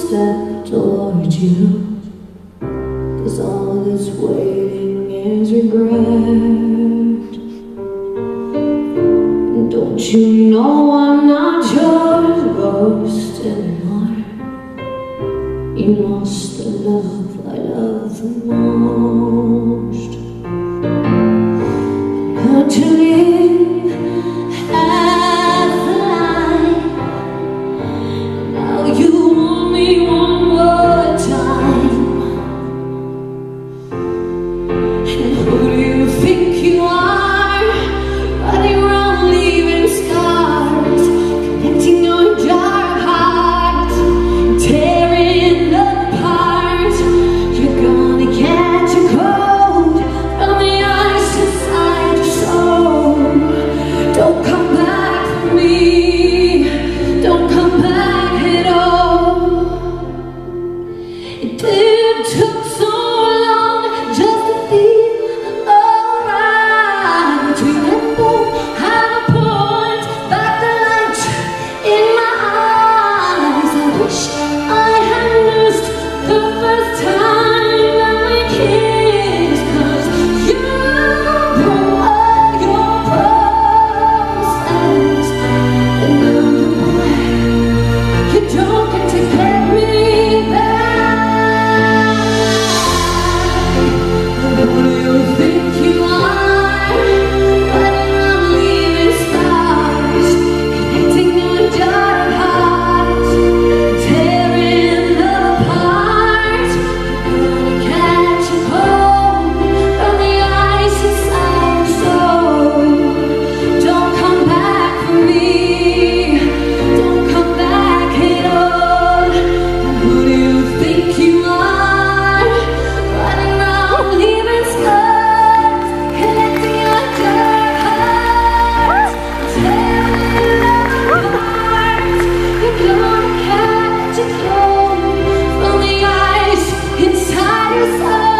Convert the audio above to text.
step towards you Cause all this waiting is regret. Don't you know I'm not your ghost anymore? You lost the love I love the most. Who do you think you are? I saw.